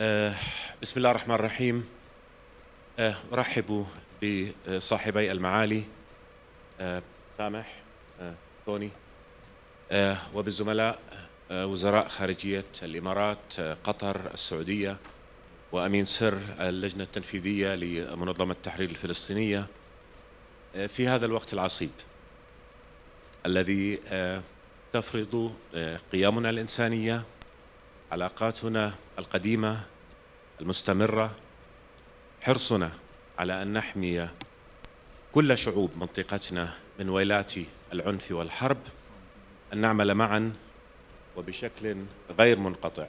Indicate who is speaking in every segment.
Speaker 1: آه، بسم الله الرحمن الرحيم. آه، أرحب بصاحبي المعالي. آه، سامح توني. وبالزملاء وزراء خارجية الإمارات قطر السعودية وأمين سر اللجنة التنفيذية لمنظمة التحرير الفلسطينية في هذا الوقت العصيب الذي تفرض قيمنا الإنسانية علاقاتنا القديمة المستمرة حرصنا على أن نحمي كل شعوب منطقتنا من ويلات العنف والحرب أن نعمل معا وبشكل غير منقطع.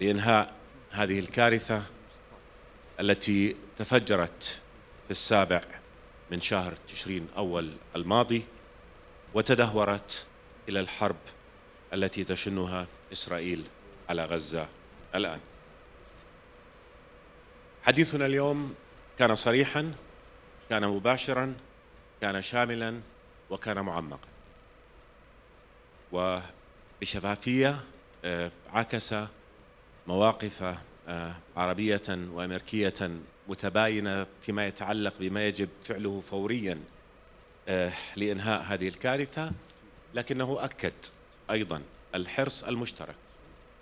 Speaker 1: لإنهاء هذه الكارثة التي تفجرت في السابع من شهر تشرين أول الماضي وتدهورت إلى الحرب التي تشنها إسرائيل. على غزة الآن. حديثنا اليوم كان صريحا كان مباشرا كان شاملا وكان معمقا. وبشفافية آه، عكس مواقف آه، عربية وأمريكية متباينة فيما يتعلق بما يجب فعله فوريا آه، لإنهاء هذه الكارثة لكنه أكد أيضا الحرص المشترك.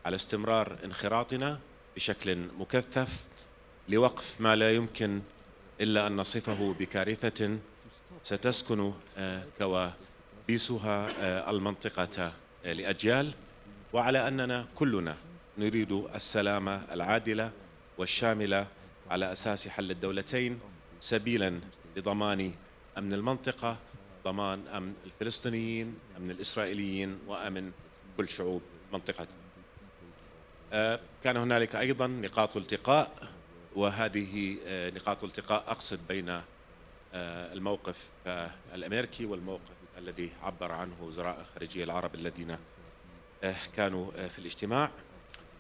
Speaker 1: على استمرار انخراطنا بشكل مكثف لوقف ما لا يمكن إلا أن نصفه بكارثة ستسكن آه، كوابيسها آه، المنطقة لأجيال. وعلى أننا كلنا نريد السلامة العادلة والشاملة على أساس حل الدولتين سبيلا لضمان أمن المنطقة ضمان أمن الفلسطينيين أمن الإسرائيليين وأمن كل شعوب منطقتنا كان هنالك أيضا نقاط التقاء وهذه آه، نقاط التقاء أقصد بين آه، الموقف آه، الأمريكي والموقف الذي عبر عنه وزراء الخارجية العرب الذين آه، كانوا آه، في الاجتماع.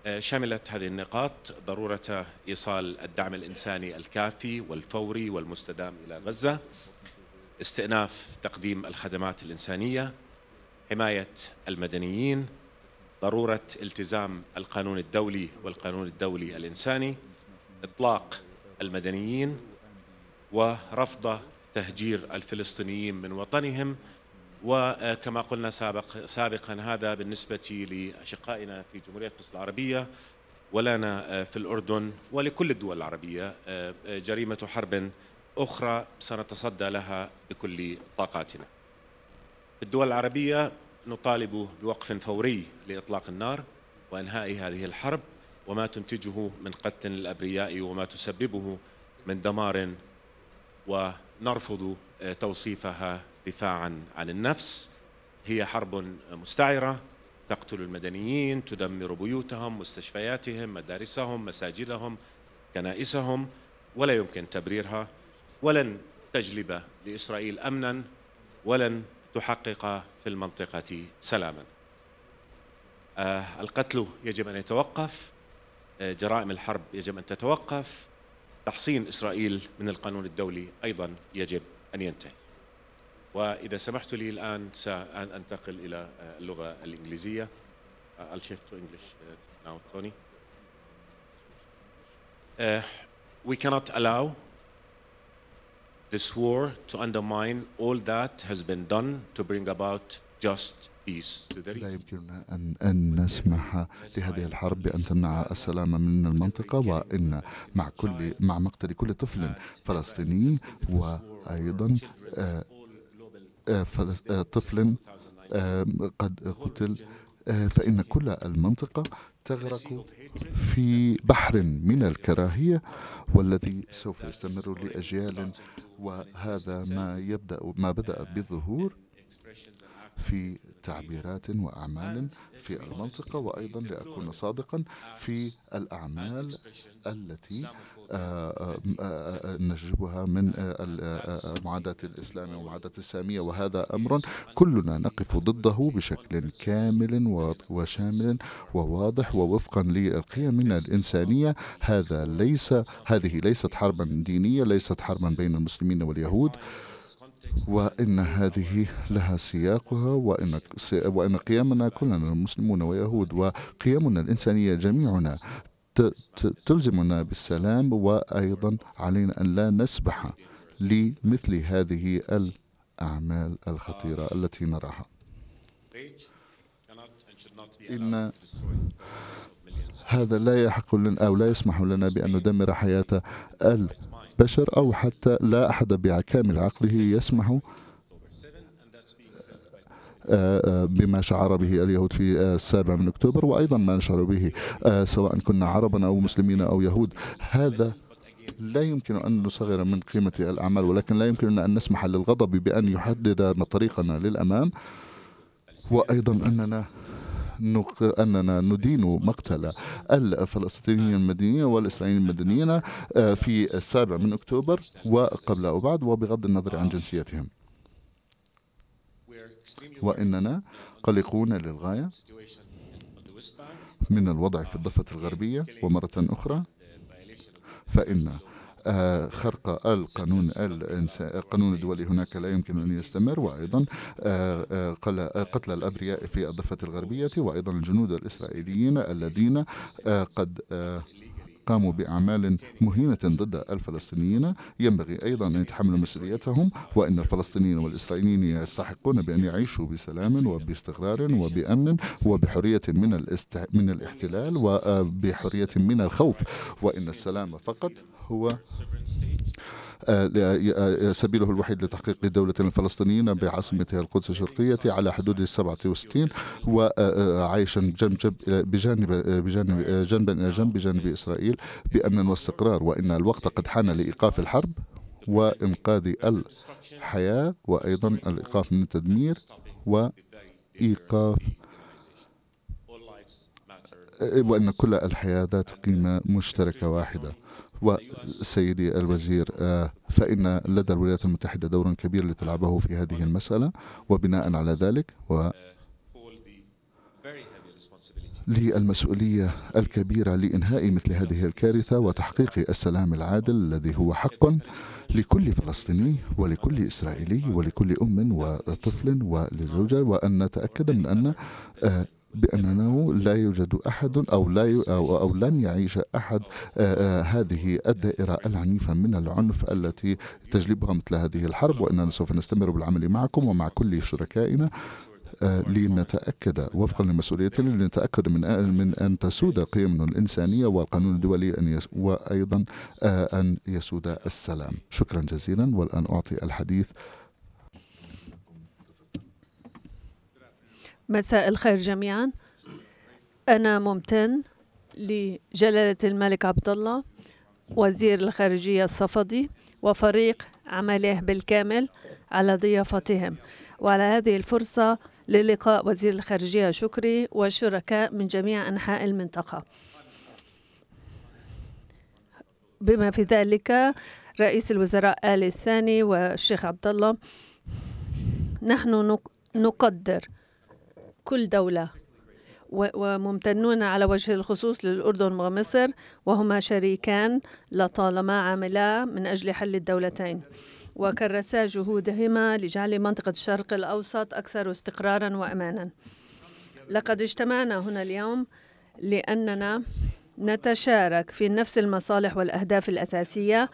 Speaker 1: آه، شملت هذه النقاط ضرورة إيصال الدعم الإنساني الكافي والفوري والمستدام إلى غزة استئناف تقديم الخدمات الإنسانية حماية المدنيين ضرورة التزام القانون الدولي والقانون الدولي الإنساني إطلاق المدنيين ورفض تهجير الفلسطينيين من وطنهم. وكما قلنا سابق سابقا هذا بالنسبة لأشقائنا في جمهورية مصر العربية ولنا في الأردن ولكل الدول العربية جريمة حرب أخرى سنتصدى لها بكل طاقاتنا. الدول العربية نطالب بوقف فوري لإطلاق النار وإنهاء هذه الحرب وما تنتجه من قتل الأبرياء وما تسببه من دمار ونرفض توصيفها دفاعا عن النفس. هي حرب مستعرة تقتل المدنيين تدمر بيوتهم مستشفياتهم مدارسهم مساجدهم كنائسهم ولا يمكن تبريرها. ولن تجلب لإسرائيل أمنا ولن تحقق في المنطقة سلاما. آه القتل يجب أن يتوقف. آه جرائم الحرب يجب أن تتوقف. تحصين إسرائيل من القانون الدولي أيضا يجب أن ينتهي. وإذا سمحت لي الآن سأنتقل إلى اللغة الإنجليزية. I'll shift to English now, Tony. Uh, we cannot allow this war to undermine all that has been done to bring about just peace to the
Speaker 2: لا
Speaker 1: region.
Speaker 2: يمكننا أن, أن نسمح لهذه الحرب بأن تمنع السلام من المنطقة وإن مع كل مع مقتل كل طفل فلسطيني وأيضا آه، آه، آه، طفل قد قتل فإن كل المنطقة تغرق في بحر من الكراهية والذي سوف يستمر لأجيال وهذا ما يبدأ ما بدأ بالظهور. في تعبيرات وأعمال في المنطقة وأيضا لأكون صادقا في الأعمال التي آه، آه، آه، نجبها من معاداة الإسلام ومعاداة السامية وهذا أمر كلنا نقف ضده بشكل كامل وشامل وواضح ووفقا للقيم الإنسانية. هذا ليس هذه ليست حربا دينية ليست حربا بين المسلمين واليهود. وإن هذه لها سياقها وإن وإن قيمنا كلنا مسلمون ويهود وقيمنا الإنسانية جميعنا تلزمنا بالسلام وأيضا علينا أن لا نسبح لمثل هذه الأعمال الخطيرة التي نراها. إن هذا لا يحق لنا أو لا يسمح لنا بأن ندمر حياة البشر أو حتى لا أحد بكامل عقله يسمح آه، آه، بما شعر به اليهود في السابع من أكتوبر وأيضا ما نشعر به آه، سواء كنا عربا أو مسلمين أو يهود. هذا لا يمكن أن نصغر من قيمة الأعمال ولكن لا يمكننا أن نسمح للغضب بأن يحدد طريقنا للأمام. وأيضا أننا أننا ندين مقتل الفلسطينيين المدنيين والإسرائيليين المدنيين في السابع من أكتوبر وقبل أو بعد وبغض النظر عن جنسيتهم. وإننا قلقون للغاية من الوضع في الضفة الغربية. ومرة أخرى فإن آه، خرق القانون القانون الدولي. هناك لا يمكن أن يستمر. وأيضا آه، آه، قتل الأبرياء في الضفة الغربية. وأيضا الجنود الإسرائيليين الذين قد قاموا بأعمال مهينة ضد الفلسطينيين. ينبغي أيضا أن يتحملوا مسؤوليتهم. وأن الفلسطينيين والإسرائيليين يستحقون بأن يعيشوا بسلام وباستقرار وبأمن وبحرية من, الاست... من الاحتلال وبحرية من الخوف. وإن السلام فقط هو آه، آه، سبيله الوحيد لتحقيق دولة الفلسطينيين بعاصمتها القدس الشرقية على حدود السبعة وستين وعايشا جنب جنب بجانب بجانب جنبا إلى جنب بجانب إسرائيل بأمن واستقرار وإن الوقت قد حان لإيقاف الحرب وإنقاذ الحياة وأيضا الإيقاف من التدمير وإيقاف وأن كل الحياة ذات قيمة مشتركة واحدة. وسيدي الوزير آه، فإن لدى الولايات المتحدة دور كبير لتلعبه في هذه المسألة وبناء على ذلك و للمسؤولية الكبيرة لإنهاء مثل هذه الكارثة وتحقيق السلام العادل الذي هو حق لكل فلسطيني ولكل إسرائيلي ولكل أم وطفل ولزوجة وأن نتأكد من أن آه، بأنه لا يوجد أحد أو لا أو, أو لن يعيش أحد آه، آه، هذه الدائرة العنيفة من العنف التي تجلبها مثل هذه الحرب وإننا سوف نستمر بالعمل معكم ومع كل شركائنا آه، لنتأكد وفقا لمسؤوليتنا لنتأكد من من أن تسود قيمنا الإنسانية والقانون الدولي أن يس وأيضا أن يسود السلام. شكرا جزيلا والآن أعطي الحديث
Speaker 3: مساء الخير جميعا. أنا ممتن لجلالة الملك عبد الله وزير الخارجية الصفدي وفريق عمله بالكامل على ضيافتهم. وعلى هذه الفرصة للقاء وزير الخارجية شكري وشركاء من جميع أنحاء المنطقة. بما في ذلك رئيس الوزراء آل الثاني والشيخ عبد الله نحن نقدر كل دولة وممتنون على وجه الخصوص للأردن ومصر وهما شريكان لطالما عملا من أجل حل الدولتين. وكرسا جهودهما لجعل منطقة الشرق الأوسط أكثر استقرارا وأمانا. لقد اجتمعنا هنا اليوم لأننا نتشارك في نفس المصالح والأهداف الأساسية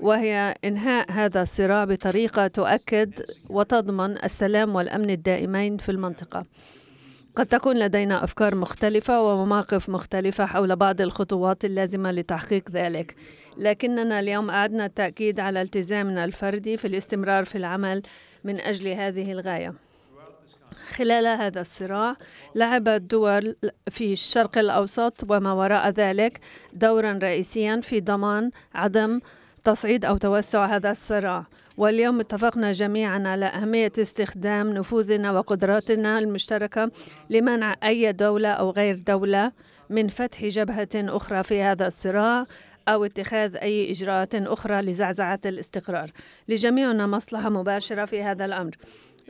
Speaker 3: وهي إنهاء هذا الصراع بطريقة تؤكد وتضمن السلام والأمن الدائمين في المنطقة. قد تكون لدينا أفكار مختلفة ومواقف مختلفة حول بعض الخطوات اللازمة لتحقيق ذلك. لكننا اليوم أعدنا التأكيد على التزامنا الفردي في الاستمرار في العمل من أجل هذه الغاية. خلال هذا الصراع لعبت الدول في الشرق الأوسط وما وراء ذلك دورا رئيسيا في ضمان عدم تصعيد أو توسع هذا الصراع. واليوم اتفقنا جميعا على أهمية استخدام نفوذنا وقدراتنا المشتركة لمنع أي دولة أو غير دولة من فتح جبهة أخرى في هذا الصراع أو اتخاذ أي إجراءات أخرى لزعزعة الاستقرار. لجميعنا مصلحة مباشرة في هذا الأمر.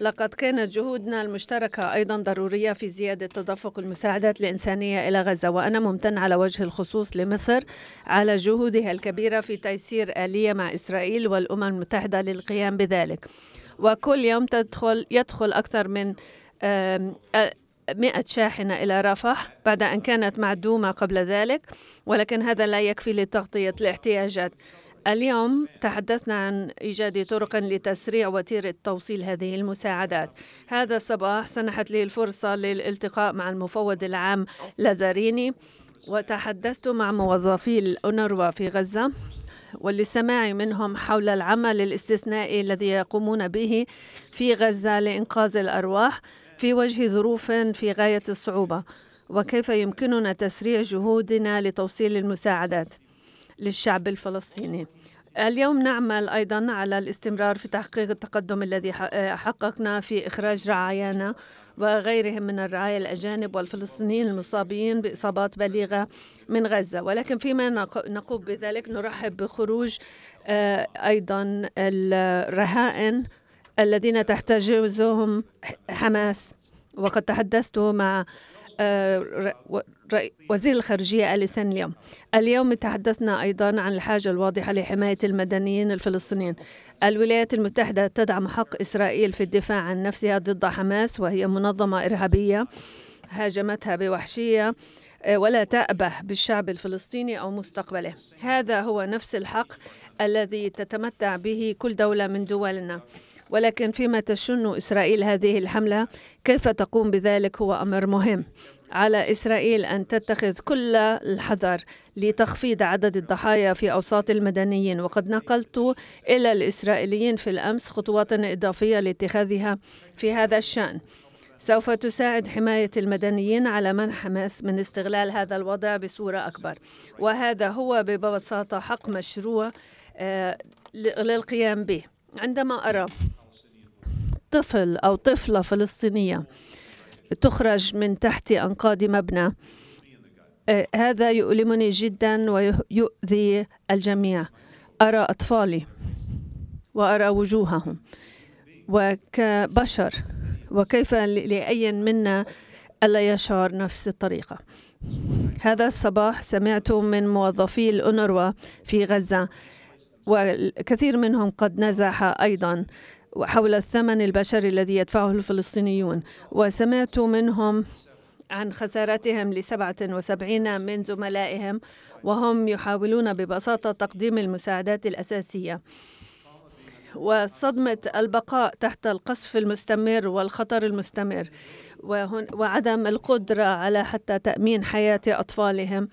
Speaker 3: لقد كانت جهودنا المشتركة أيضا ضرورية في زيادة تدفق المساعدات الإنسانية إلى غزة وأنا ممتن على وجه الخصوص لمصر على جهودها الكبيرة في تيسير آلية مع إسرائيل والأمم المتحدة للقيام بذلك. وكل يوم تدخل يدخل أكثر من مئة شاحنة إلى رفح بعد أن كانت معدومة قبل ذلك ولكن هذا لا يكفي لتغطية الاحتياجات. اليوم تحدثنا عن إيجاد طرق لتسريع وتيرة توصيل هذه المساعدات. هذا الصباح سنحت لي الفرصة للالتقاء مع المفوض العام لازاريني وتحدثت مع موظفي الأونروا في غزة وللسماع منهم حول العمل الاستثنائي الذي يقومون به في غزة لإنقاذ الأرواح في وجه ظروف في غاية الصعوبة. وكيف يمكننا تسريع جهودنا لتوصيل المساعدات؟ للشعب الفلسطيني. اليوم نعمل أيضا على الاستمرار في تحقيق التقدم الذي حققنا في إخراج رعايانا وغيرهم من الرعايا الأجانب والفلسطينيين المصابين بإصابات بليغة من غزة. ولكن فيما نقوم بذلك نرحب بخروج آه، أيضا الرهائن الذين تحتجزهم حماس. وقد تحدثت مع آه، وزير الخارجية آل ثاني اليوم. اليوم تحدثنا أيضا عن الحاجة الواضحة لحماية المدنيين الفلسطينيين. الولايات المتحدة تدعم حق إسرائيل في الدفاع عن نفسها ضد حماس وهي منظمة إرهابية هاجمتها بوحشية آه، ولا تأبه بالشعب الفلسطيني أو مستقبله. هذا هو نفس الحق الذي تتمتع به كل دولة من دولنا. ولكن فيما تشن إسرائيل هذه الحملة كيف تقوم بذلك هو أمر مهم. على إسرائيل أن تتخذ كل الحذر لتخفيض عدد الضحايا في أوساط المدنيين. وقد نقلت إلى الإسرائيليين في الأمس خطوات إضافية لاتخاذها في هذا الشأن. سوف تساعد حماية المدنيين على منع حماس من استغلال هذا الوضع بصورة أكبر. وهذا هو ببساطة حق مشروع آه، للقيام به. عندما أرى طفل أو طفلة فلسطينية تخرج من تحت أنقاض مبنى آه، هذا يؤلمني جدا ويؤذي الجميع. أرى أطفالي وأرى وجوههم وكبشر وكيف لأي منا ألا يشعر نفس الطريقة. هذا الصباح سمعت من موظفي الأونروا في غزة وكثير منهم قد نزح أيضا. حول الثمن البشري الذي يدفعه الفلسطينيون. وسمعت منهم عن خسارتهم لسبعة وسبعين من زملائهم وهم يحاولون ببساطة تقديم المساعدات الأساسية. وصدمة البقاء تحت القصف المستمر والخطر المستمر وعدم القدرة على حتى تأمين حياة أطفالهم.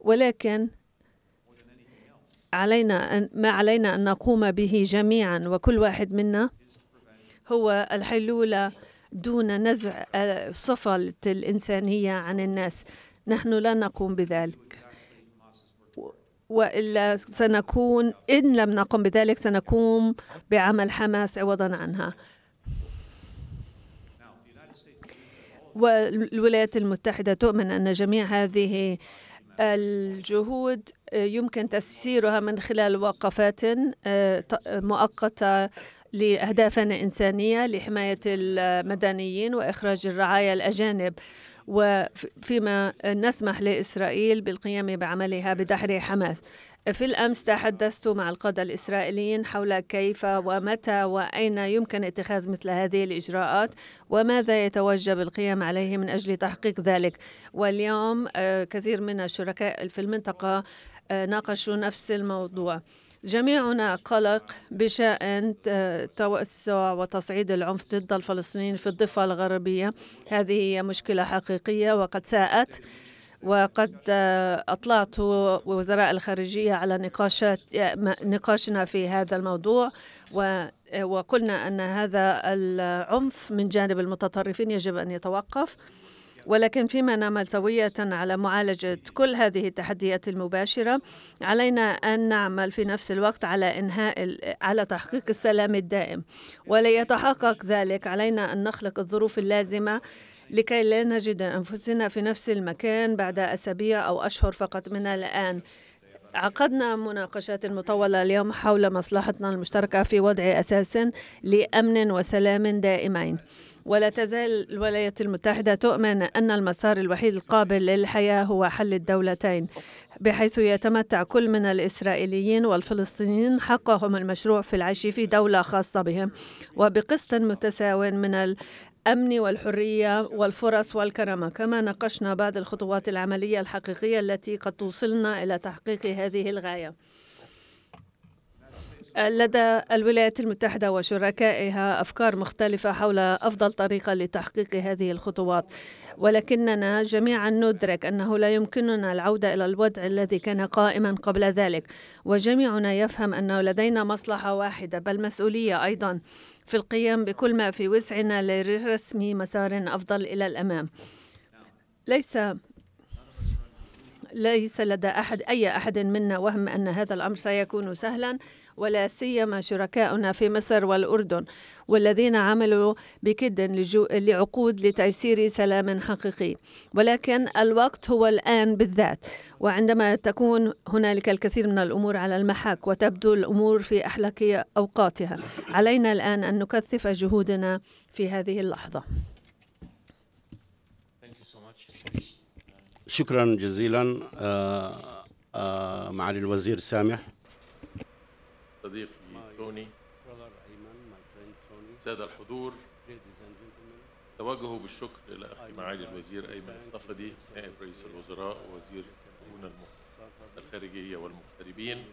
Speaker 3: ولكن علينا أن ما علينا أن نقوم به جميعا وكل واحد منا هو الحلول دون نزع صفة الإنسانية عن الناس. نحن لا نقوم بذلك. وإلا سنكون إن لم نقم بذلك سنقوم بعمل حماس عوضا عنها. والولايات المتحدة تؤمن أن جميع هذه الجهود آه، يمكن تسييرها من خلال وقفات آه، مؤقتة لاهداف انسانيه لحماية المدنيين وإخراج الرعايا الأجانب. وفيما نسمح لإسرائيل بالقيام بعملها بدحر حماس. في الأمس تحدثت مع القادة الإسرائيليين حول كيف ومتى وأين يمكن اتخاذ مثل هذه الإجراءات وماذا يتوجب القيام عليه من أجل تحقيق ذلك. واليوم آه، كثير من الشركاء في المنطقة آه، ناقشوا نفس الموضوع. جميعنا قلق بشأن توسع وتصعيد العنف ضد الفلسطينيين في الضفة الغربية. هذه هي مشكلة حقيقية وقد ساءت. وقد أطلعت وزراء الخارجية على نقاشات نقاشنا في هذا الموضوع وقلنا أن هذا العنف من جانب المتطرفين يجب أن يتوقف. ولكن فيما نعمل سوية على معالجة كل هذه التحديات المباشرة علينا أن نعمل في نفس الوقت على إنهاء على تحقيق السلام الدائم. وليتحقق ذلك علينا أن نخلق الظروف اللازمة لكي لا نجد أنفسنا في نفس المكان بعد أسابيع أو أشهر فقط من الآن. عقدنا مناقشات مطولة اليوم حول مصلحتنا المشتركة في وضع أساس لأمن وسلام دائمين. ولا تزال الولايات المتحدة تؤمن أن المسار الوحيد القابل للحياة هو حل الدولتين بحيث يتمتع كل من الإسرائيليين والفلسطينيين حقهم المشروع في العيش في دولة خاصة بهم. وبقسط متساو من الأمن والحرية والفرص والكرامة. كما ناقشنا بعض الخطوات العملية الحقيقية التي قد توصلنا إلى تحقيق هذه الغاية. لدى الولايات المتحدة وشركائها أفكار مختلفة حول أفضل طريقة لتحقيق هذه الخطوات. ولكننا جميعا ندرك أنه لا يمكننا العودة إلى الوضع الذي كان قائما قبل ذلك. وجميعنا يفهم أنه لدينا مصلحة واحدة بل مسؤولية أيضا. في القيام بكل ما في وسعنا لرسم مسار أفضل إلى الأمام. ليس ليس لدى أحد أي أحد منا وهم أن هذا الأمر سيكون سهلا. ولا سيما شركاؤنا في مصر والأردن والذين عملوا بكد لعقود لتيسير سلام حقيقي. ولكن الوقت هو الآن بالذات. وعندما تكون هنالك الكثير من الأمور على المحك وتبدو الأمور في أحلك أوقاتها علينا الآن أن نكثف جهودنا في هذه اللحظة.
Speaker 4: شكرا جزيلا. آه، آه، معالي الوزير سامح.
Speaker 5: صديقي توني. سادة الحضور. توجهوا بالشكر إلى أخي معالي الوزير أيمن الصفدي نائب رئيس الوزراء ووزير الشؤون الخارجية والمغتربين.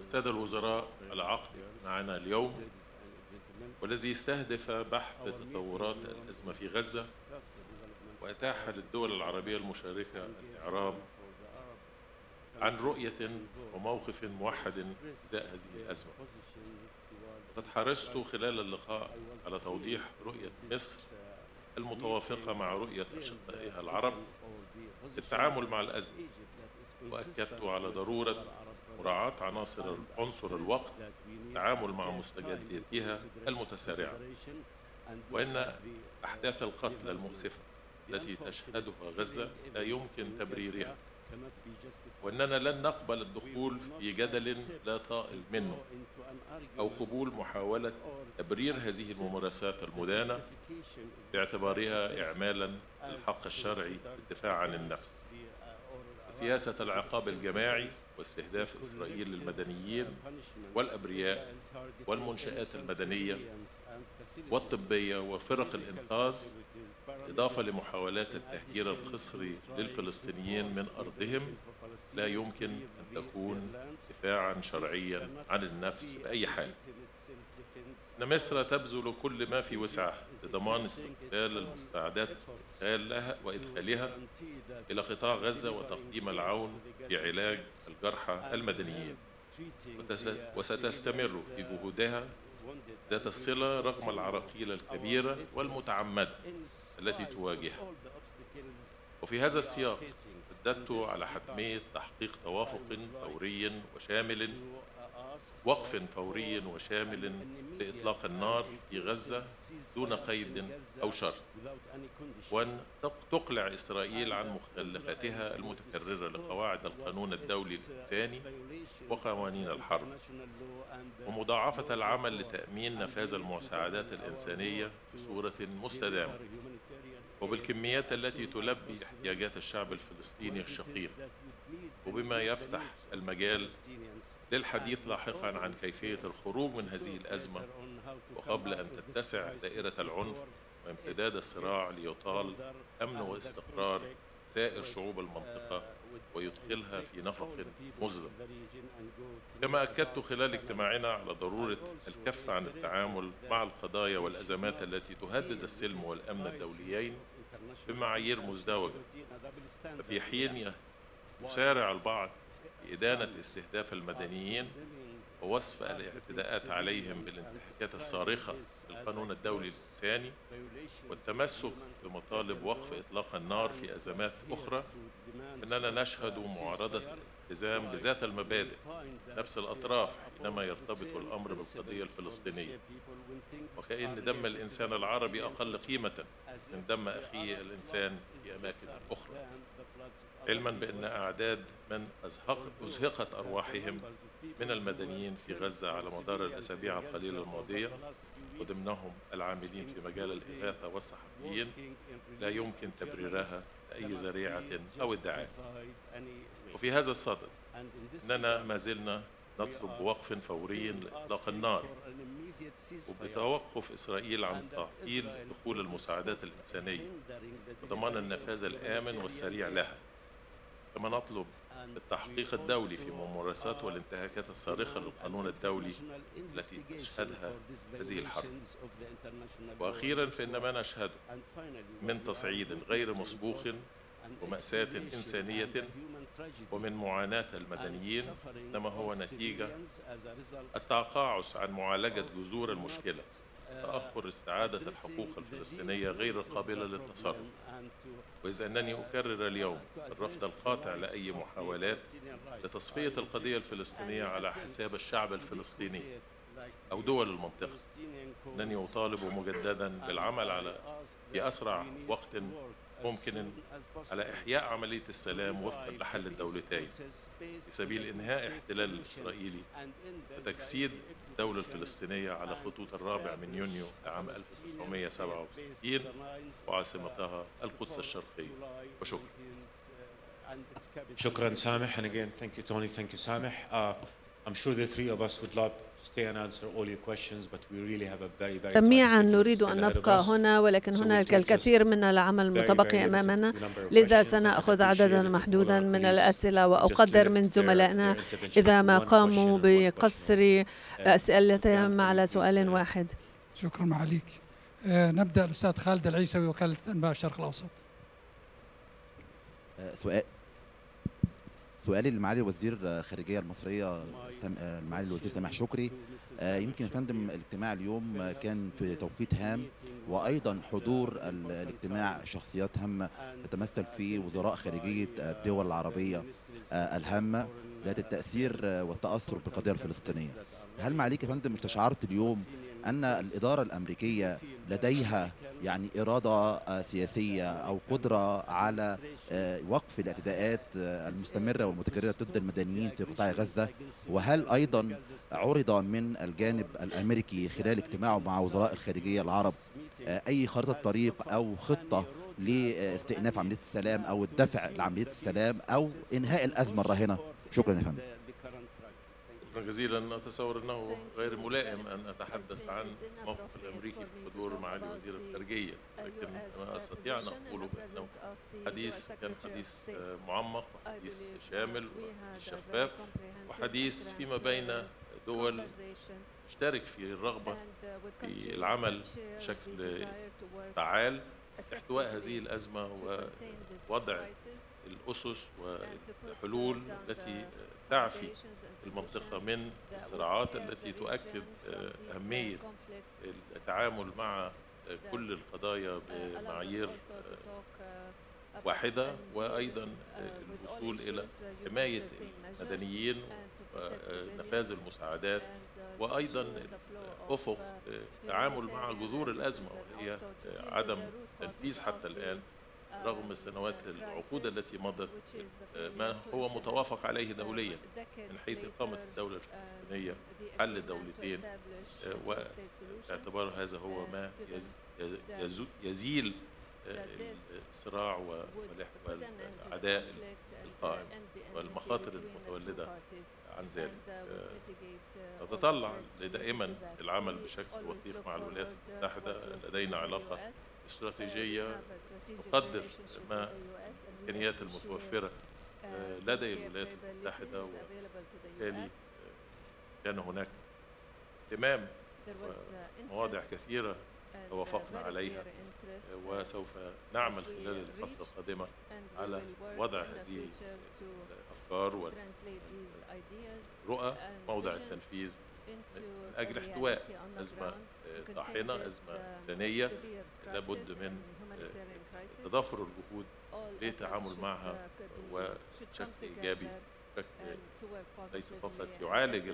Speaker 5: السادة الوزراء العقد معنا اليوم. والذي يستهدف بحث تطورات الأزمة في غزة. وأتاح للدول العربية المشاركة الإعراب عن رؤية وموقف موحد إزاء هذه الأزمة. قد حرصت خلال اللقاء على توضيح رؤية مصر المتوافقة مع رؤية أشقائها العرب في التعامل مع الأزمة وأكدت على ضرورة مراعاة عناصر عنصر الوقت التعامل مع مستجداتها المتسارعة وإن أحداث القتل المؤسفة التي تشهدها غزة لا يمكن تبريرها. وأننا لن نقبل الدخول في جدل لا طائل منه أو قبول محاولة تبرير هذه الممارسات المدانة باعتبارها إعمالا الحق الشرعي للدفاع عن النفس. سياسة العقاب الجماعي واستهداف إسرائيل للمدنيين والأبرياء والمنشآت المدنية والطبية وفرق الإنقاذ إضافة لمحاولات التهجير القسري للفلسطينيين من أرضهم لا يمكن أن تكون دفاعا شرعيا عن النفس بأي حال. إن مصر تبذل كل ما في وسعها لضمان استقبال المساعدات لها وإدخالها إلى قطاع غزة وتقديم العون في علاج الجرحى المدنيين. وستستمر في جهودها ذات الصلة رغم العراقيل الكبيرة والمتعمدة التي تواجهها. وفي هذا السياق شددت على حتمية تحقيق توافق فوري وشامل وقف فوري وشامل لإطلاق النار في غزة دون قيد أو شرط. وأن تقلع إسرائيل عن مخلفاتها المتكررة لقواعد القانون الدولي الإنساني وقوانين الحرب. ومضاعفة العمل لتأمين نفاذ المساعدات الإنسانية بصورة مستدامة. وبالكميات التي تلبي احتياجات الشعب الفلسطيني الشقيق. وبما يفتح المجال للحديث لاحقا عن كيفية الخروج من هذه الأزمة. وقبل أن تتسع دائرة العنف وامتداد الصراع ليطال أمن واستقرار سائر شعوب المنطقة ويدخلها في نفق مظلم. كما أكدت خلال اجتماعنا على ضرورة الكف عن التعامل مع القضايا والأزمات التي تهدد السلم والأمن الدوليين بمعايير مزدوجة. ففي حين يسارع البعض في إدانة استهداف المدنيين ووصف الاعتداءات عليهم بالانتهاكات الصارخة للقانون الدولي الإنساني والتمسك بمطالب وقف إطلاق النار في أزمات أخرى إننا نشهد معارضة الالتزام بذات المبادئ نفس الأطراف حينما يرتبط الأمر بالقضية الفلسطينية. وكأن دم الإنسان العربي أقل قيمة من دم أخيه الإنسان في أماكن أخرى. علما بأن أعداد من أزهق أزهقت أرواحهم من المدنيين في غزة على مدار الأسابيع القليلة الماضية وضمنهم العاملين في مجال الإغاثة والصحفيين لا يمكن تبريرها بأي ذريعة أو ادعاء. وفي هذا الصدد أننا ما زلنا نطلب بوقف فوري لإطلاق النار وبتوقف إسرائيل عن تعطيل دخول المساعدات الإنسانية وضمان النفاذ الآمن والسريع لها. كما نطلب التحقيق الدولي في ممارسات والانتهاكات الصارخة للقانون الدولي التي تشهدها هذه الحرب. وأخيرا فإن ما نشهده من تصعيد غير مسبوق ومأساة إنسانية ومن معاناة المدنيين إنما هو نتيجة التقاعس عن معالجة جذور المشكلة تأخر استعادة الحقوق الفلسطينية غير القابلة للتصرف. وإذ أنني أكرر اليوم الرفض القاطع لأي محاولات لتصفية القضية الفلسطينية على حساب الشعب الفلسطيني أو دول المنطقة. أنني أطالب مجددا بالعمل على في أسرع وقت ممكن على إحياء عملية السلام وفقا لحل الدولتين. في سبيل إنهاء الاحتلال الإسرائيلي وتجسيد الدولة الفلسطينية على خطوط الرابع من يونيو عام 1967 وعاصمتها القدس الشرقية وشكرا.
Speaker 1: شكرا سامح. And again thank you Tony. Thank you Sameh. Uh, I'm sure the three of us would love to stay and answer all your questions, but we really have a very, very
Speaker 3: جميعا نريد أن نبقى هنا ولكن هناك الكثير من العمل المتبقي أمامنا. لذا سنأخذ عددا محدودا من الأسئلة وأقدر من زملائنا إذا ما قاموا بقصر آه، أسئلتهم على سؤال uh, واحد.
Speaker 6: شكرا عليك. آه، نبدأ الأستاذ خالد العيسوي وكالة أنباء الشرق الأوسط.
Speaker 7: آه، سؤالي لمعالي وزير الخارجيه المصرية سم... آه، معالي الوزير سامح شكري آه، يمكن يا فندم الاجتماع اليوم آه، كان في توقيت هام وأيضا حضور ال- الاجتماع شخصيات هامه تتمثل في وزراء خارجية الدول العربية آه، الهامه ذات التأثير آه، والتأثر بالقضية الفلسطينية. هل معاليك يا فندم استشعرت اليوم أن الإدارة الأمريكية لديها يعني إرادة آه، سياسية أو قدرة على آه، وقف الاعتداءات آه، المستمرة والمتكررة ضد المدنيين في قطاع غزة. وهل أيضا عرض من الجانب الأمريكي خلال اجتماعه مع وزراء الخارجية العرب أي خريطة طريق أو خطة لاستئناف عملية السلام أو الدفع لعملية السلام أو إنهاء الأزمة الراهنة؟ شكرا يا فندم.
Speaker 5: شكرا جزيلا أتصور أنه غير ملائم أن أتحدث عن الموقف الأمريكي في حضور معالي وزير الخارجية لكن ما أستطيع أن أقوله بأنه حديث كان حديث معمق وحديث شامل وحديث شفاف وحديث فيما بين دول تشترك في الرغبة في العمل بشكل فعال لاحتواء هذه الأزمة ووضع الأسس والحلول التي تعفي. المنطقة من الصراعات التي تؤكد آه، أهمية التعامل مع آه، كل القضايا بمعايير آه، واحدة وأيضا الوصول إلى حماية المدنيين ونفاذ المساعدات وأيضا أفق التعامل مع جذور الأزمة وهي عدم تنفيذ حتى الآن رغم السنوات العقود التي مضت ما هو متوافق عليه دوليا من حيث إقامة الدولة الفلسطينية حل الدولتين واعتبار هذا هو ما يز- يز- يز- يزيل الصراع والعداء القائم والمخاطر المتولدة عن ذلك. نتطلع دائما العمل بشكل وثيق مع الولايات المتحدة لدينا علاقة استراتيجية تقدر ما الإمكانيات المتوفرة آه، لدى الولايات المتحدة وبالتالي آه، كان هناك اهتمام ومواضع كثيرة توافقنا عليها آه، وسوف نعمل خلال الفترة القادمة على وضع هذه الأفكار والرؤى موضع التنفيذ من أجل احتواء أزمة طاحنة أزمة ثانية لابد من آه، تضافر الجهود للتعامل معها وبشكل إيجابي بشكل ليس فقط يعالج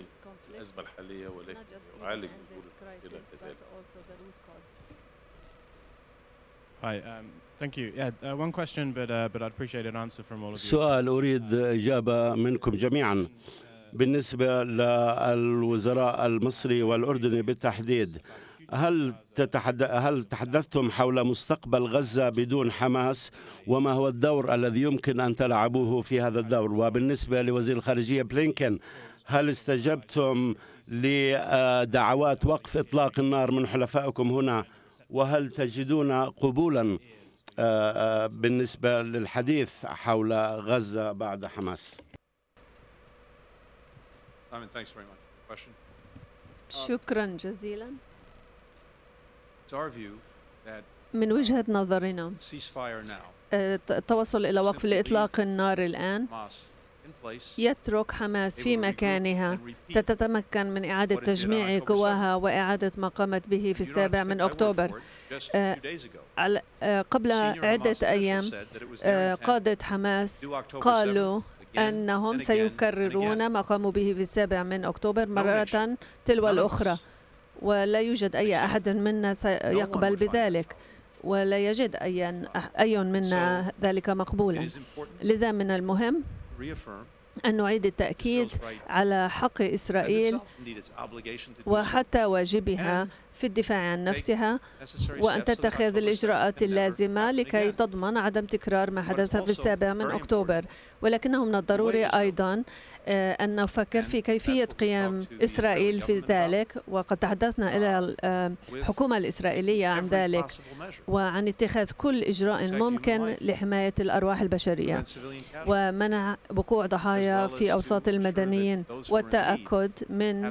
Speaker 5: الأزمة الحالية ولكن يعالج جذور المشكلة كذلك
Speaker 8: Hi, um, thank you. Yeah, uh, one question, but uh, but I'd appreciate an answer from all of you.
Speaker 4: سؤال أريد إجابة منكم جميعا بالنسبة للوزراء المصري والأردني بالتحديد هل تتحد... هل تحدثتم حول مستقبل غزة بدون حماس؟ وما هو الدور الذي يمكن أن تلعبوه في هذا الدور؟ وبالنسبة لوزير الخارجية بلينكن هل استجبتم لدعوات وقف إطلاق النار من حلفائكم هنا؟ وهل تجدون قبولا آه، آه، بالنسبة للحديث حول غزة بعد حماس؟
Speaker 9: Simon, thanks very much for the question.
Speaker 3: شكرا جزيلا. من وجهة نظرنا آه، التوصل إلى وقف لإطلاق النار الآن. يترك حماس في مكانها. ستتمكن من إعادة تجميع قواها وإعادة ما قامت به في السابع من أكتوبر. آه، آه، قبل عدة أيام قادة حماس قالوا
Speaker 9: 7th again
Speaker 3: أنهم سيكررون. ما قاموا به في السابع من أكتوبر مرة تلو الأخرى. ولا يوجد أي أحد منا سيقبل بذلك ولا يجد أي منا ذلك مقبولا. لذا من المهم أن نعيد التأكيد على حق إسرائيل وحتى واجبها في الدفاع عن نفسها وأن تتخذ
Speaker 9: October 7th
Speaker 3: الإجراءات اللازمة لكي. تضمن عدم تكرار ما حدث في السابع من أكتوبر ولكنه من الضروري أيضا آه، أن نفكر في كيفية قيام إسرائيل في. ذلك وقد تحدثنا إلى آه،
Speaker 9: with
Speaker 3: الحكومة الإسرائيلية عن ذلك. وعن اتخاذ كل إجراء ممكن. لحماية الأرواح البشرية. ومنع وقوع ضحايا في أوساط المدنيين والتأكد من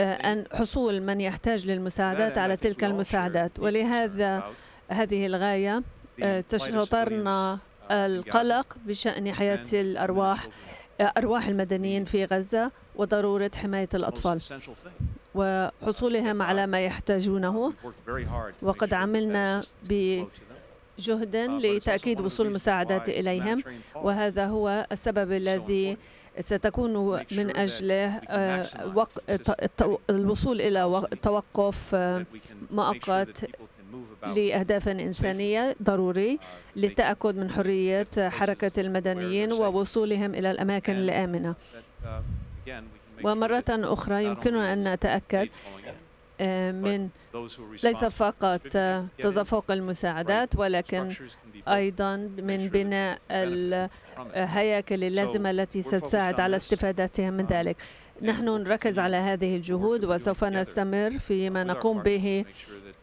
Speaker 3: آه، أن. حصول من يحتاج
Speaker 9: To المساعدات
Speaker 3: على تلك المساعدات. ولهذا هذه الغاية آه،
Speaker 9: تشطرنا آه،
Speaker 3: القلق بشأن حياة الأرواح آه، أرواح المدنيين في غزة وضرورة حماية الأطفال. وحصولهم على ما يحتاجونه. وقد عملنا بجهد لتأكيد وصول المساعدات إليهم. وهذا هو السبب الذي ستكون من أجله آه، الوصول إلى توقف آه، مؤقت لأهداف إنسانية ضروري للتأكد من حرية حركة المدنيين ووصولهم إلى الأماكن الآمنة. ومرة أخرى يمكننا أن نتأكد آه، من ليس فقط تدفق المساعدات ولكن أيضا من بناء الهياكل اللازمة التي ستساعد على استفادتهم من ذلك. نحن نركز على هذه الجهود وسوف نستمر فيما نقوم به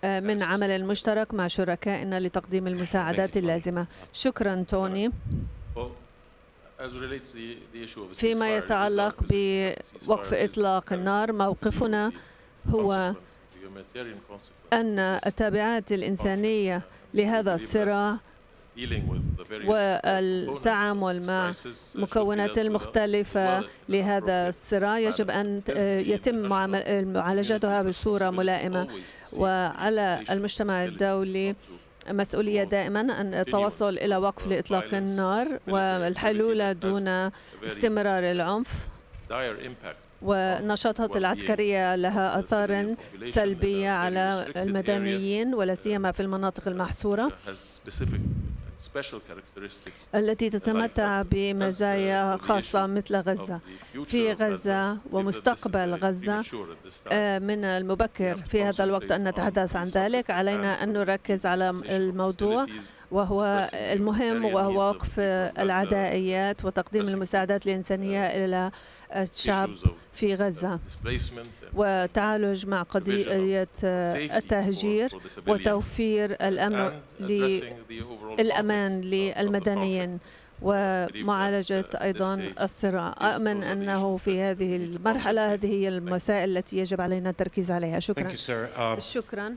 Speaker 3: آه، من عمل مشترك مع شركائنا لتقديم المساعدات اللازمة. شكرا توني. فيما يتعلق بوقف إطلاق النار موقفنا هو أن التابعات الإنسانية لهذا الصراع والتعامل مع
Speaker 5: uh, with, uh,
Speaker 3: المختلفة لهذا الصراع يجب أن يتم معالجتها بصورة ملائمة. وعلى المجتمع الدولي مسؤولية دائما أن التوصل إلى وقف لإطلاق النار والحلول دون استمرار العنف. والنشاطات العسكرية لها آثار سلبية على المدنيين ولا سيما في المناطق المحصورة. التي تتمتع بمزايا خاصة مثل غزة. في. غزة ومستقبل
Speaker 5: very
Speaker 3: غزة. آه، من المبكر. في هذا الوقت أن نتحدث عن ذلك. علينا أن نركز على الموضوع وهو المهم وهو وقف العدائيات وتقديم المساعدات الإنسانية إلى الشعب في غزة. والتعالج مع قضية التهجير وتوفير الأمن
Speaker 5: conflict.
Speaker 3: للمدنيين ومعالجة أيضا الصراع. أؤمن أنه في هذه المرحلة هذه هي المسائل التي يجب علينا التركيز عليها. شكرا.
Speaker 10: Uh,
Speaker 3: شكرا.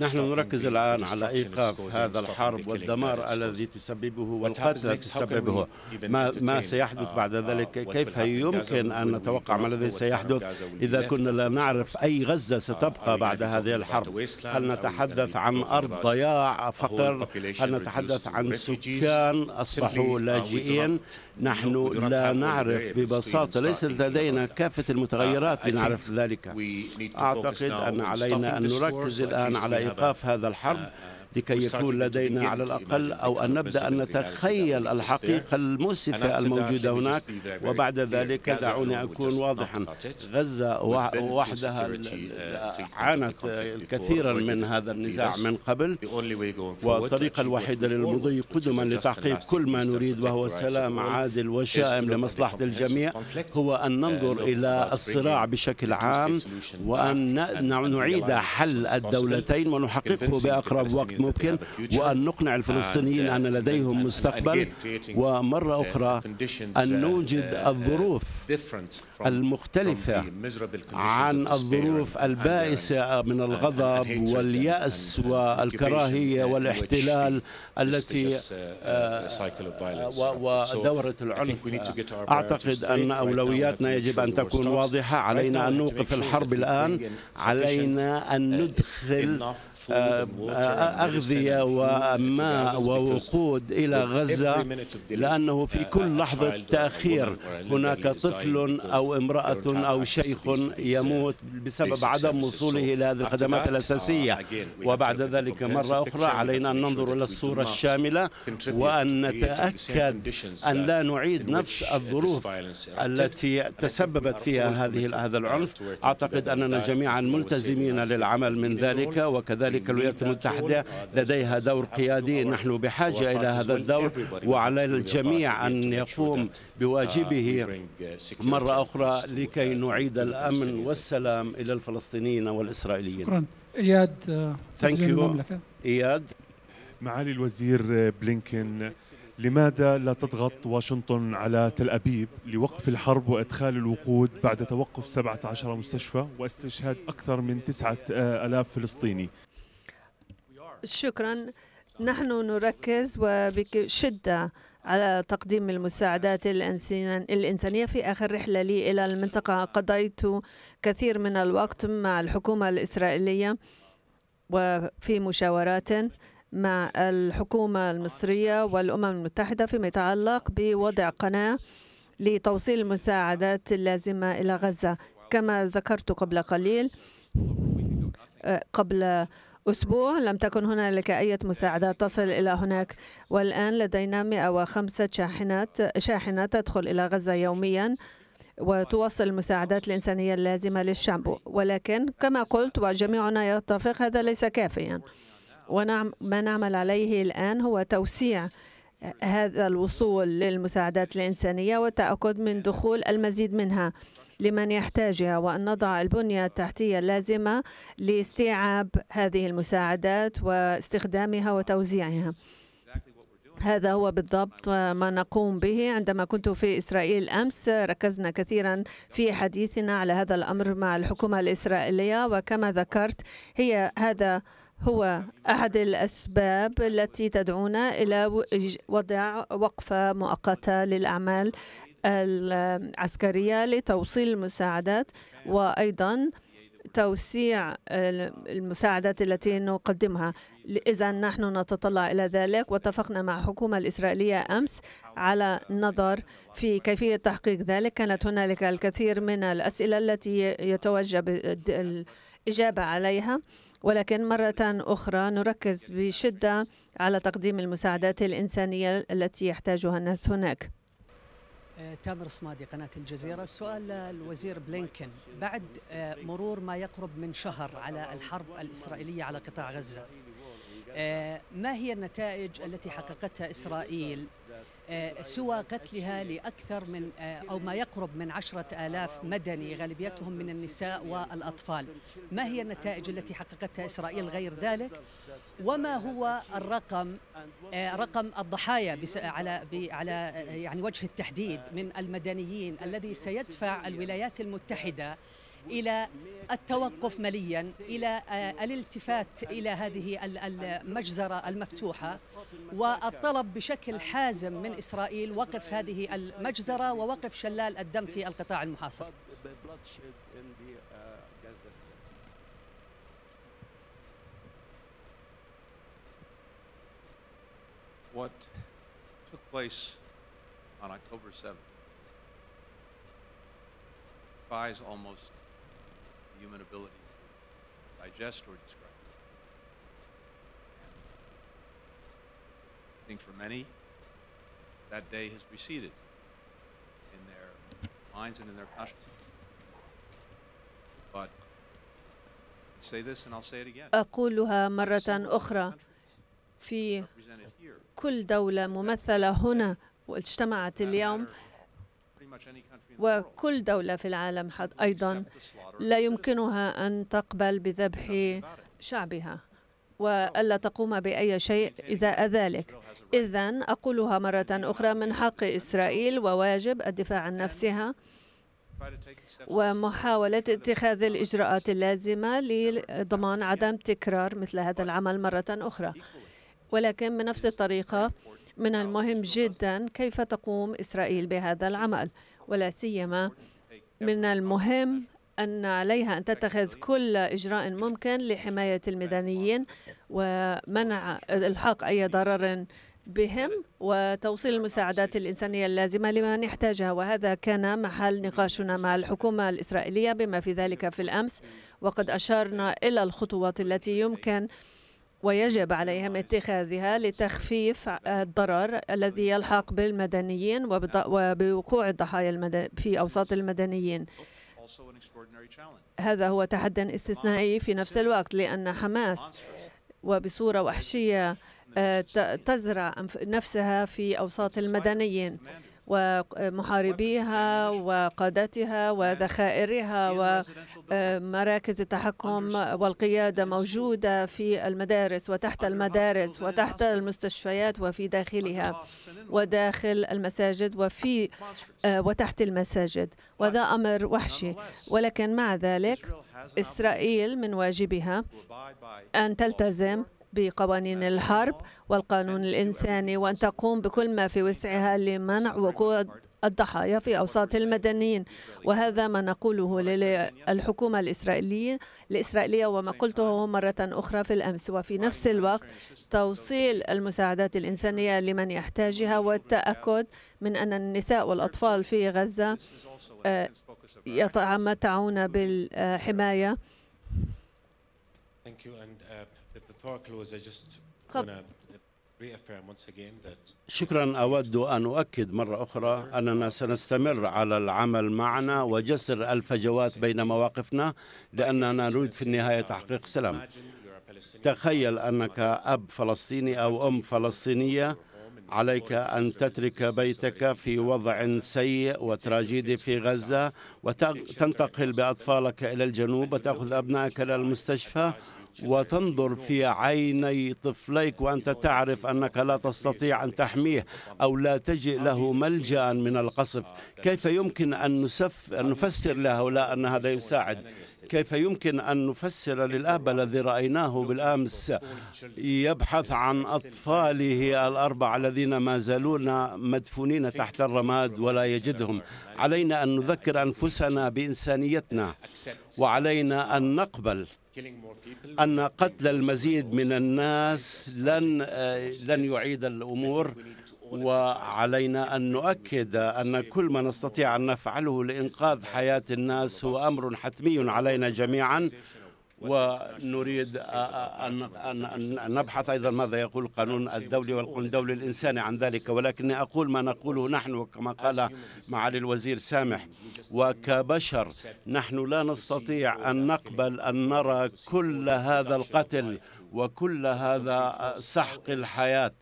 Speaker 4: نحن نركز الآن على إيقاف هذا الحرب والدمار الذي تسببه والقتل تسببه. ما, ما سيحدث بعد ذلك؟ كيف يمكن أن نتوقع ما الذي سيحدث إذا كنا لا نعرف أي غزة ستبقى بعد هذه الحرب؟ هل نتحدث عن أرض ضياع فقر؟ هل نتحدث عن سكان أصبحوا لاجئين؟ نحن لا نعرف ببساطة ليس لدينا كافة المتغيرات لنعرف ذلك. أعتقد أن علينا أن نركز الآن على إيقاف هذا الحرب. لكي يكون لدينا على الأقل أو أن نبدأ أن نتخيل الحقيقة المؤسفة الموجودة هناك وبعد ذلك دعوني أكون واضحا. غزة وحدها عانت كثيرا من هذا النزاع من قبل. والطريقة الوحيدة للمضي قدما لتحقيق كل ما نريد وهو سلام عادل وشائم لمصلحة الجميع هو أن ننظر إلى الصراع بشكل عام وأن نعيد حل الدولتين ونحققه بأقرب وقت ممكن وأن نقنع الفلسطينيين أن لديهم مستقبل. ومرة أخرى أن نوجد الظروف المختلفة عن الظروف البائسة من الغضب واليأس والكراهية والاحتلال التي ودورة العنف. أعتقد أن أولوياتنا يجب أن تكون واضحة. علينا أن نوقف الحرب الآن. علينا أن ندخل أغذية وماء ووقود إلى غزة لأنه في كل لحظة تأخير. هناك طفل أو امرأة أو شيخ يموت بسبب عدم وصوله إلى هذه الخدمات الأساسية. وبعد ذلك مرة أخرى علينا أن ننظر إلى الصورة الشاملة وأن نتأكد أن لا نعيد نفس الظروف التي تسببت فيها هذه هذا العنف. أعتقد أننا جميعا ملتزمين للعمل من ذلك وكذلك الولايات المتحدة لديها دور قيادي. نحن بحاجة إلى هذا الدور وعلى الجميع أن يقوم بواجبه. مرة أخرى لكي نعيد الأمن والسلام إلى الفلسطينيين والإسرائيليين.
Speaker 6: شكرا. إياد
Speaker 4: تلفزيون المملكة. إياد.
Speaker 10: معالي الوزير بلينكن لماذا لا تضغط واشنطن على تل أبيب لوقف الحرب وإدخال الوقود بعد توقف 17 مستشفى واستشهاد أكثر من 9000 فلسطيني؟
Speaker 3: شكرا. نحن نركز وبشدة على تقديم المساعدات الإنسانية في آخر رحلة لي إلى المنطقة. قضيت كثير من الوقت مع الحكومة الإسرائيلية وفي مشاورات مع الحكومة المصرية والأمم المتحدة فيما يتعلق بوضع قناة لتوصيل المساعدات اللازمة إلى غزة. كما ذكرت قبل قليل قبل أسبوع لم تكن هنالك أي مساعدات تصل إلى هناك والآن لدينا 105 شاحنات شاحنة تدخل إلى غزة يوميا وتوصل المساعدات الإنسانية اللازمة للشعب. ولكن كما قلت وجميعنا يتفق هذا ليس كافيا. ونعم ما نعمل عليه الآن هو توسيع هذا الوصول للمساعدات الإنسانية والتأكد من دخول المزيد منها. لمن يحتاجها وأن نضع البنية التحتية اللازمة لاستيعاب هذه المساعدات واستخدامها وتوزيعها. هذا هو بالضبط ما نقوم به. عندما كنت في إسرائيل أمس ركزنا كثيرا في حديثنا على هذا الأمر مع الحكومة الإسرائيلية وكما ذكرت هي هذا هو أحد الأسباب التي تدعونا إلى وضع وقفة مؤقتة للأعمال العسكرية لتوصيل المساعدات وأيضا توسيع المساعدات التي نقدمها. إذا نحن نتطلع إلى ذلك. واتفقنا مع الحكومة الإسرائيلية أمس على النظر في كيفية تحقيق ذلك. كانت هنالك الكثير من الأسئلة التي يتوجب الإجابة عليها. ولكن مرة أخرى نركز بشدة على تقديم المساعدات الإنسانية التي يحتاجها الناس هناك.
Speaker 11: تامر صمادي قناة الجزيرة. سؤال الوزير بلينكن. بعد مرور ما يقرب من شهر على الحرب الإسرائيلية على قطاع غزة ما هي النتائج التي حققتها إسرائيل سوى قتلها لأكثر من أو ما يقرب من عشرة آلاف مدني غالبيتهم من النساء والأطفال. ما هي النتائج التي حققتها إسرائيل غير ذلك؟ وما هو الرقم رقم الضحايا على على يعني وجه التحديد من المدنيين الذي سيدفع الولايات المتحدة إلى التوقف مليا إلى آه، الالتفات إلى هذه المجزرة المفتوحة. والطلب بشكل حازم من إسرائيل وقف هذه المجزرة ووقف شلال الدم في القطاع المحاصر.
Speaker 9: What took place on October 7th defies almost human ability to digest or describe. I think for many, that day has receded in their minds and in their consciousness. But say this and I'll say it again.
Speaker 3: أقولها مرة أخرى في كل دولة ممثلة هنا واجتمعت اليوم وكل دولة في العالم حد أيضا لا. يمكنها أن تقبل بذبح شعبها وألا تقوم بأي شيء إزاء ذلك. إذا أقولها مرة أخرى من حق إسرائيل وواجب الدفاع عن نفسها ومحاولة اتخاذ الإجراءات اللازمة لضمان عدم تكرار مثل هذا العمل مرة أخرى. ولكن بنفس الطريقة من المهم جدا كيف تقوم إسرائيل بهذا العمل. ولا سيما من المهم أن عليها أن تتخذ كل إجراء ممكن لحماية المدنيين ومنع إلحاق أي ضرر بهم وتوصيل المساعدات الإنسانية اللازمة لمن يحتاجها وهذا كان محل نقاشنا مع الحكومة الإسرائيلية بما في ذلك في الأمس. وقد أشرنا إلى الخطوات التي يمكن ويجب عليهم اتخاذها لتخفيف الضرر الذي يلحق بالمدنيين وبوقوع الضحايا في أوساط المدنيين. هذا هو تحدي استثنائي في نفس الوقت لأن حماس وبصورة وحشية آه، تزرع نفسها في أوساط المدنيين ومحاربيها وقادتها وذخائرها ومراكز التحكم والقيادة موجودة في المدارس وتحت المدارس وتحت المستشفيات وفي داخلها وداخل المساجد وفي آه، وتحت المساجد. وهذا أمر وحشي. ولكن مع ذلك إسرائيل من واجبها أن تلتزم بقوانين الحرب والقانون الإنساني وأن تقوم بكل ما في وسعها لمنع وقوع الضحايا في أوساط المدنيين. وهذا ما نقوله للحكومة الإسرائيلية الإسرائيلية وما قلته مرة أخرى في الأمس. وفي نفس الوقت توصيل المساعدات الإنسانية لمن يحتاجها والتأكد من أن النساء والأطفال في غزة آه، يتمتعون بالحماية. قبل-
Speaker 4: شكرا أود أن أؤكد مرة أخرى أننا سنستمر على العمل معنا وجسر الفجوات بين مواقفنا لأننا نريد في النهاية تحقيق سلام. تخيل أنك أب فلسطيني أو أم فلسطينية عليك أن تترك بيتك في وضع سيء وتراجيدي في غزة وتنتقل بأطفالك إلى الجنوب وتأخذ أبنائك إلى المستشفى وتنظر في عيني طفليك وأنت تعرف أنك لا تستطيع أن تحميه أو لا تجئ له ملجأ من القصف. كيف يمكن أن, نسف أن نفسر لهؤلاء أن هذا يساعد؟ كيف يمكن أن نفسر للأب الذي رأيناه بالأمس يبحث عن أطفاله الأربعة الذين ما زالون مدفونين تحت الرماد ولا يجدهم؟ علينا أن نذكر أنفسنا بإنسانيتنا وعلينا أن نقبل أن قتل المزيد من الناس لن لن يعيد الأمور. وعلينا أن نؤكد أن كل ما نستطيع أن نفعله لإنقاذ حياة الناس هو أمر حتمي علينا جميعا. ونريد أن نبحث أيضا ماذا يقول القانون الدولي والقانون الدولي الإنساني عن ذلك. ولكني أقول ما نقوله نحن وكما قال معالي الوزير سامح. وكبشر نحن لا نستطيع أن نقبل أن نرى كل هذا القتل وكل هذا سحق الحياة.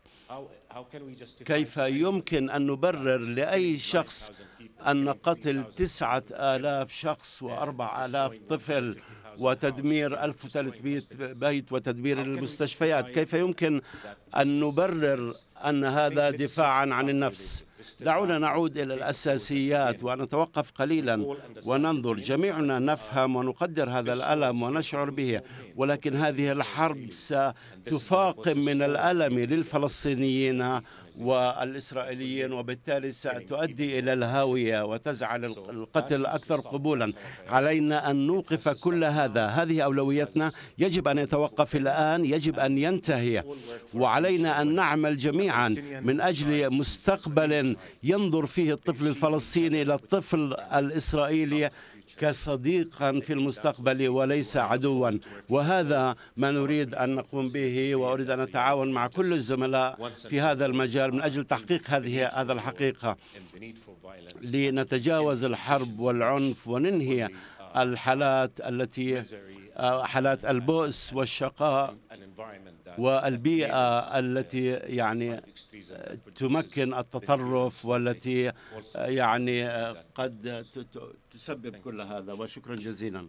Speaker 4: كيف يمكن أن نبرر لأي شخص أن قتل تسعة آلاف شخص وأربع آلاف طفل وتدمير 1300 بيت وتدمير المستشفيات كيف يمكن أن نبرر أن هذا دفاعا عن النفس؟ دعونا نعود إلى الأساسيات ونتوقف قليلا وننظر. جميعنا نفهم ونقدر هذا الألم ونشعر به ولكن هذه الحرب ستفاقم من الألم للفلسطينيين والإسرائيليين وبالتالي ستؤدي إلى الهاوية وتجعل القتل أكثر قبولا. علينا أن نوقف كل هذا. هذه أولويتنا. يجب أن يتوقف الآن. يجب أن ينتهي. وعلينا أن نعمل جميعا من أجل مستقبل ينظر فيه الطفل الفلسطيني إلى الطفل الإسرائيلي. كصديقا في المستقبل وليس عدوا. وهذا ما نريد أن نقوم به وأريد أن أتعاون مع كل الزملاء في هذا المجال من أجل تحقيق هذه هذا الحقيقة. لنتجاوز الحرب والعنف وننهي الحالات التي حالات البؤس والشقاء والبيئة التي يعني تمكن التطرف والتي يعني قد تسبب كل هذا. وشكرا جزيلا.